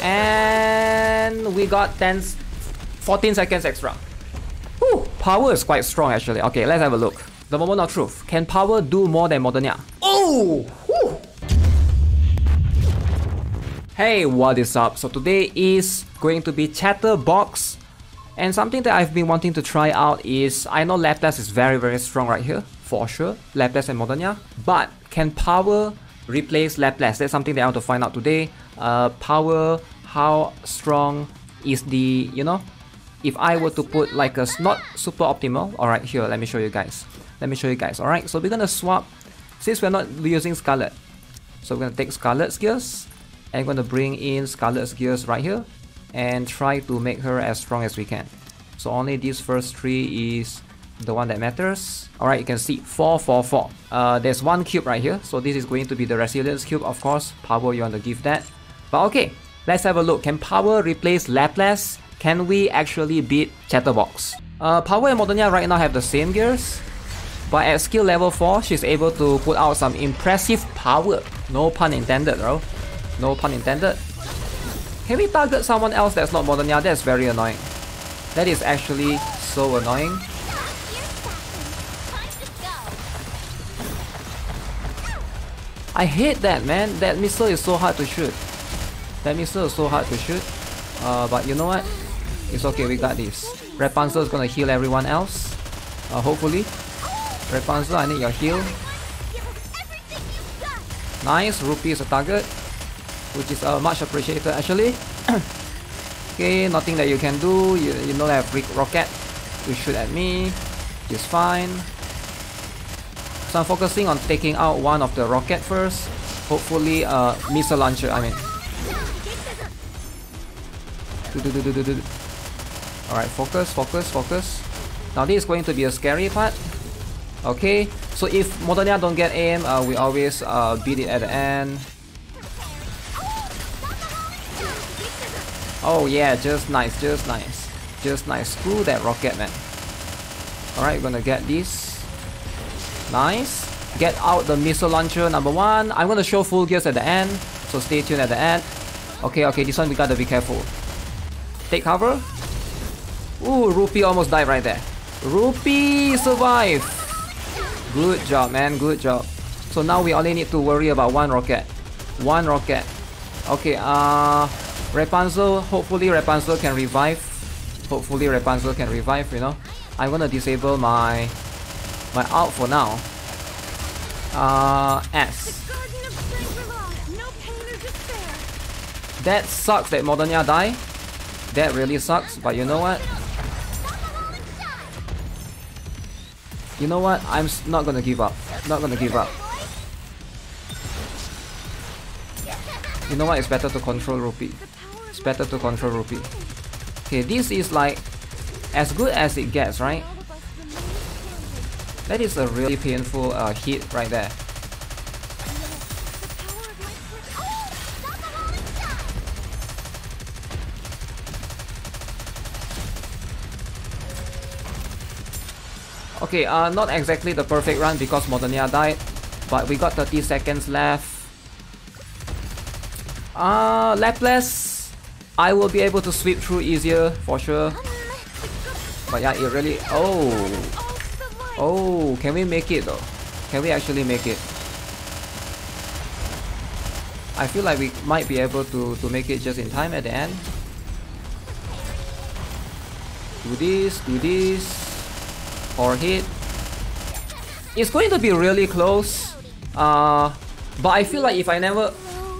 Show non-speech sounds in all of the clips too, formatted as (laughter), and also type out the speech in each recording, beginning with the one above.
And we got 10, 14 seconds extra. Whew, power is quite strong actually. Okay, let's have a look. The moment of truth. Can power do more than Modernia? Oh! Whew. Hey, what is up? So today is going to be Chatterbox. And something that I've been wanting to try out is, I know Laplace is very very strong right here, for sure. Laplace and Modernia. But can power replace Laplace. That's something that I want to find out today. Uh, power, how strong is the, you know, if I were to put like a not super optimal, alright here, let me show you guys. Let me show you guys, alright? So we're gonna swap, since we're not using Scarlet, so we're gonna take Scarlet's gears, and we're gonna bring in Scarlet's gears right here, and try to make her as strong as we can. So only these first three is the one that matters. Alright, you can see 4, 4, 4. Uh, there's one cube right here, so this is going to be the resilience cube, of course. Power, you want to give that. But okay, let's have a look. Can power replace Laplace? Can we actually beat Chatterbox? Uh, power and Modernia right now have the same gears. But at skill level 4, she's able to put out some impressive power. No pun intended, bro. No pun intended. Can we target someone else that's not Modernia? That's very annoying. That is actually so annoying. I hate that man, that missile is so hard to shoot. That missile is so hard to shoot. Uh, but you know what? It's okay, we got this. Rapunzel is gonna heal everyone else. Uh, hopefully. Rapunzel, I need your heal. Nice, Rupee is a target. Which is uh, much appreciated actually. (coughs) okay, nothing that you can do. You, you don't have rocket to shoot at me. It's fine. So I'm focusing on taking out one of the rocket first. Hopefully, uh, missile launcher, I mean. Alright, focus, focus, focus. Now this is going to be a scary part. Okay, so if Modernia don't get aim, uh, we always uh, beat it at the end. Oh yeah, just nice, just nice. Just nice. Screw that rocket, man. Alright, we're gonna get this. Nice. Get out the missile launcher number one. I'm gonna show full gears at the end, so stay tuned at the end. Okay, okay, this one we gotta be careful. Take cover. Ooh, Rupee almost died right there. Rupee survive. Good job, man. Good job. So now we only need to worry about one rocket. One rocket. Okay, uh... Rapunzel, hopefully Rapunzel can revive. Hopefully Rapunzel can revive, you know. I'm gonna disable my my out for now. Uh, S. That sucks that Modernia die. That really sucks, but you know what? You know what? I'm not gonna give up. Not gonna give up. You know what? It's better to control Rupee. It's better to control Rupee. Okay, this is like as good as it gets, right? That is a really painful uh, hit right there. Okay, uh, not exactly the perfect run because Modernia died, but we got 30 seconds left. Uh, Laplace, I will be able to sweep through easier for sure. But yeah, it really... Oh! Oh, can we make it though? Can we actually make it? I feel like we might be able to, to make it just in time at the end. Do this, do this. Or hit. It's going to be really close. Uh, but I feel like if I never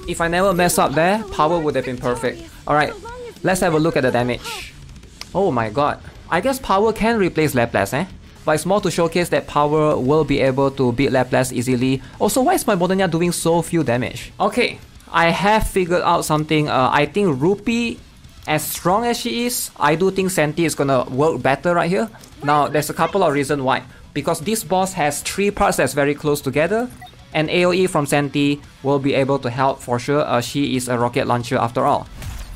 if I never mess up there, power would have been perfect. Alright, let's have a look at the damage. Oh my god. I guess power can replace Laplace, eh? But it's more to showcase that power will be able to beat Laplace easily. Also, why is my Modernia doing so few damage? Okay, I have figured out something. Uh, I think Rupee, as strong as she is, I do think Centi is gonna work better right here. Now, there's a couple of reasons why. Because this boss has three parts that's very close together, and AoE from Centi will be able to help for sure. Uh, she is a rocket launcher after all.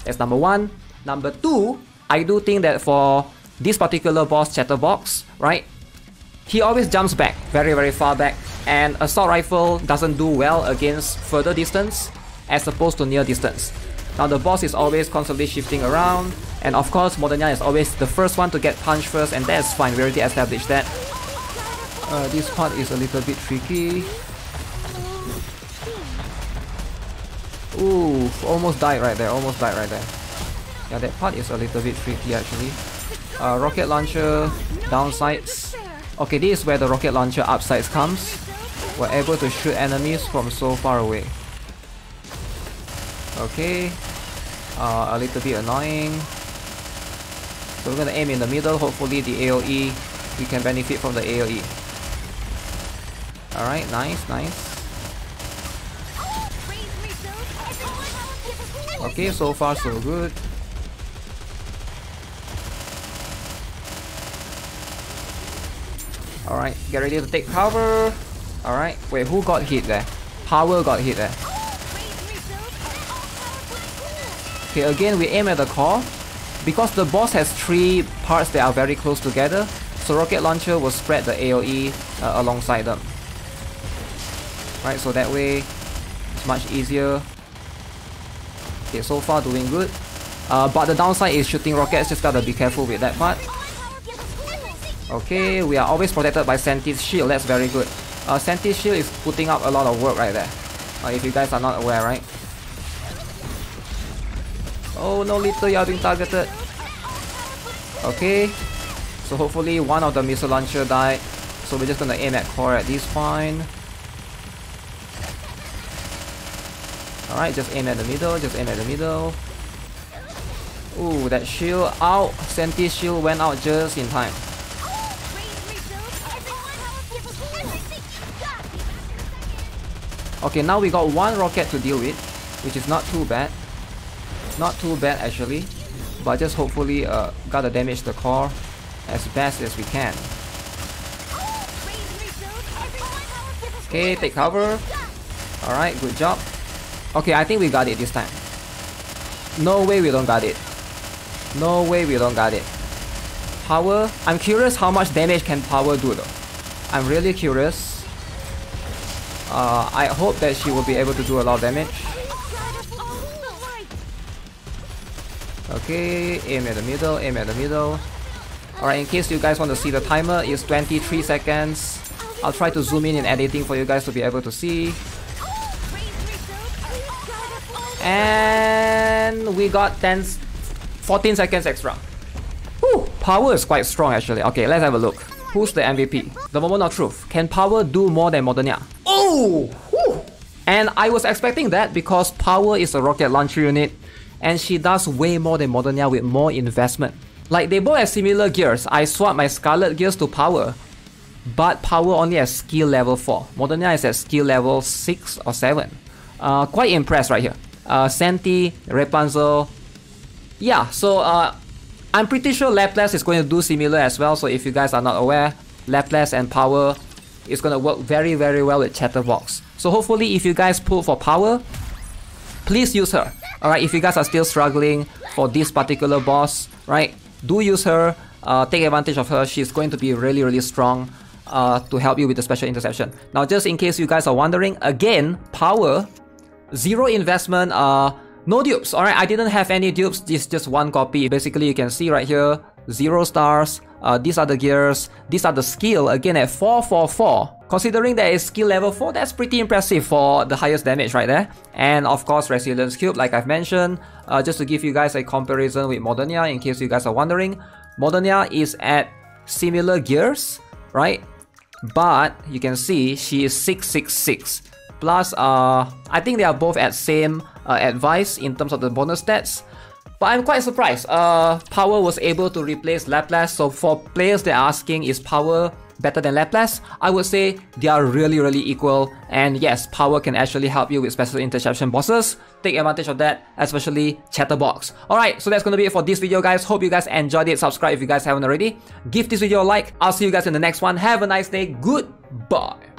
That's number one. Number two, I do think that for this particular boss Chatterbox, right? He always jumps back, very very far back, and assault rifle doesn't do well against further distance as opposed to near distance. Now the boss is always constantly shifting around, and of course Modernia is always the first one to get punched first, and that's fine, we already established that. Uh, this part is a little bit tricky. Ooh, almost died right there, almost died right there. Yeah, that part is a little bit tricky actually. Uh, rocket launcher, downsides. Okay, this is where the rocket launcher upsides comes. We're able to shoot enemies from so far away. Okay, uh, a little bit annoying. So we're gonna aim in the middle, hopefully the AoE, we can benefit from the AoE. Alright, nice, nice. Okay, so far so good. Alright, get ready to take cover. Alright, wait, who got hit there? Power got hit there. Okay, again, we aim at the core. Because the boss has three parts that are very close together, so rocket launcher will spread the AoE uh, alongside them. Right, so that way it's much easier. Okay, so far doing good. Uh, but the downside is shooting rockets, just gotta be careful with that part. Okay, we are always protected by Centi's shield, that's very good. Uh, shield is putting up a lot of work right there. Uh, if you guys are not aware, right? Oh no, Little, you are being targeted. Okay. So hopefully one of the missile launcher died. So we're just gonna aim at core at this point. Alright, just aim at the middle, just aim at the middle. Ooh, that shield out. Centi's shield went out just in time. Okay, now we got one rocket to deal with, which is not too bad. Not too bad actually, but just hopefully uh, gotta damage the core as best as we can. Okay, take cover. Alright, good job. Okay, I think we got it this time. No way we don't got it. No way we don't got it. Power, I'm curious how much damage can power do though. I'm really curious. Uh, I hope that she will be able to do a lot of damage. Okay, aim at the middle, aim at the middle. Alright, in case you guys want to see the timer, it's 23 seconds. I'll try to zoom in in editing for you guys to be able to see. And we got 10, 14 seconds extra. Whew, power is quite strong actually. Okay, let's have a look. Who's the MVP? The moment of truth. Can power do more than Modernia? Oh! And I was expecting that because power is a rocket launcher unit and she does way more than Modernia with more investment. Like they both have similar gears, I swapped my Scarlet gears to Power, but Power only has skill level 4. Modernia is at skill level 6 or 7. Uh, quite impressed right here. Uh, Centi, Rapunzel, yeah, so uh, I'm pretty sure Laplace is going to do similar as well, so if you guys are not aware, Laplace and Power going to work very very well with Chatterbox. So hopefully if you guys pull for Power, please use her. Alright, if you guys are still struggling for this particular boss, right, do use her, uh, take advantage of her, she's going to be really really strong uh, to help you with the special interception. Now just in case you guys are wondering, again, power, zero investment, uh, no dupes, alright, I didn't have any dupes, this is just one copy. Basically you can see right here, zero stars, uh, these are the gears, these are the skill, again at 444. Considering that it's skill level 4, that's pretty impressive for the highest damage right there. And of course, Resilience Cube, like I've mentioned, uh, just to give you guys a comparison with Modernia, in case you guys are wondering. Modernia is at similar gears, right? But you can see she is 666. Plus, uh, I think they are both at same uh, advice in terms of the bonus stats. But I'm quite surprised. Uh, Power was able to replace Laplace. So for players that are asking, is Power better than Laplace? I would say they are really, really equal. And yes, Power can actually help you with special interception bosses. Take advantage of that, especially Chatterbox. Alright, so that's gonna be it for this video, guys. Hope you guys enjoyed it. Subscribe if you guys haven't already. Give this video a like. I'll see you guys in the next one. Have a nice day. Goodbye.